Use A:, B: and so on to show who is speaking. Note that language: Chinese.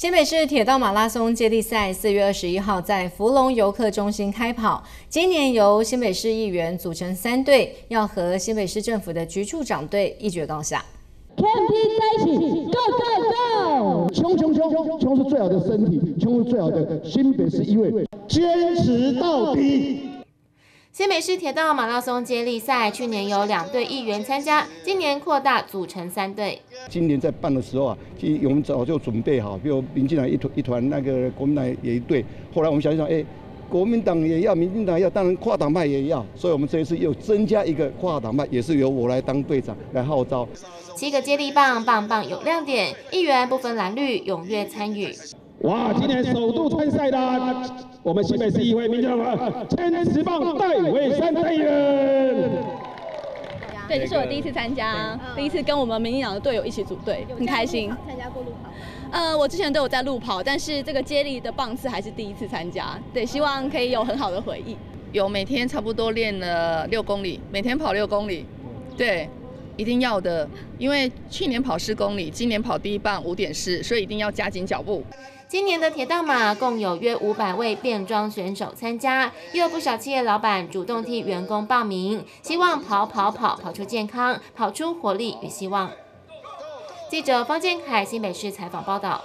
A: 新北市铁道马拉松接力赛四月二十一号在福隆游客中心开跑。今年由新北市议员组成三队，要和新北市政府的局处长队一决高下。
B: 天拼在一起，Go Go Go！
C: 冲冲冲冲是最好的身体，冲是最好的新北市一位，坚持到底。
D: 新北市铁道马拉松接力赛去年有两队议员参加，今年扩大组成三队。
C: 今年在办的时候啊，其实我们早就准备好，比如民进党一团一团，那个国民党也一队。后来我们想一想，哎，国民党也要，民进党要，当然跨党派也要，所以我们这一次又增加一个跨党派，也是由我来当队长来号召。
D: 七个接力棒，棒棒有亮点，议员不分蓝绿，踊跃参与。
E: 哇！今年首度参赛的，我们新北市议会民进党千石棒戴伟山队员。
F: 对，这是我第一次参加，第一次跟我们民进党的队友一起组队，很开心。
G: 参加过路跑？
F: 呃，我之前都有在路跑，但是这个接力的棒次还是第一次参加。对，希望可以有很好的回忆。
H: 有每天差不多练了六公里，每天跑六公里。对，一定要的，因为去年跑四公里，今年跑第一棒五点四，所以一定要加紧脚步。
D: 今年的铁道马共有约五百位变装选手参加，也有不少企业老板主动替员工报名，希望跑跑跑跑出健康，跑出活力与希望。记者方建凯新北市采访报道。